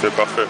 C'est parfait.